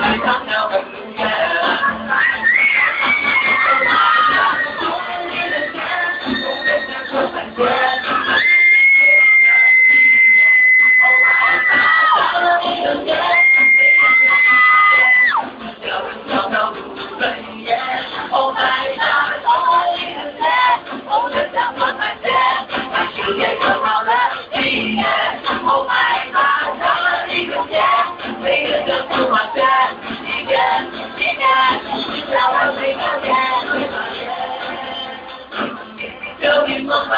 I don't know. you look.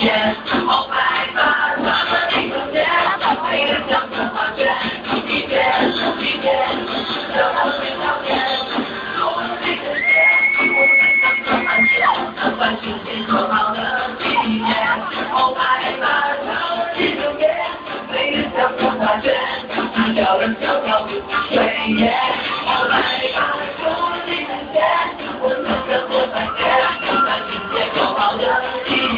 验，好害怕他们的空间，每个像童话卷，一遍一遍，让我最讨厌。我的世界，我们像个满天，难怪世界可怕的体验，好害怕他们的空间，每个像童话卷，叫人跳跳入睡眠，好害怕